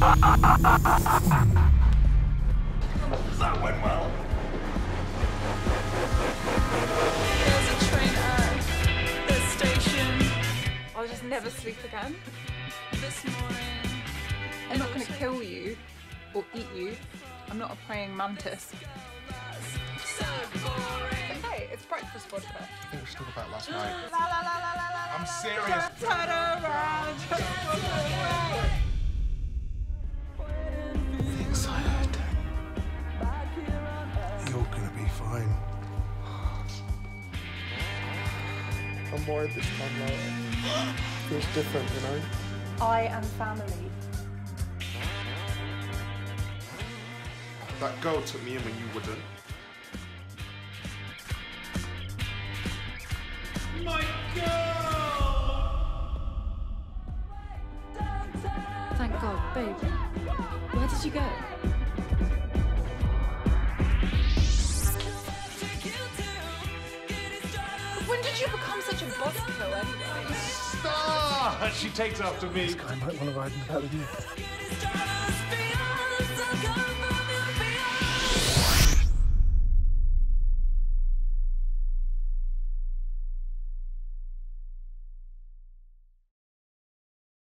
That went well. There's a train at the station. I'll just never sleep again. This morning. I'm not going to kill you or eat you. I'm not a praying mantis. Okay, it's breakfast vodka. I think we should talk about last night. La la la. I'm serious. Turn around. fine. I'm worried this time now. Feels different, you know? I am family. That girl took me in when you wouldn't. My girl! Thank God, babe. Where did you go? When did you become such a buzzkill anyway? Star! She takes after me. I might want to ride in the back with you.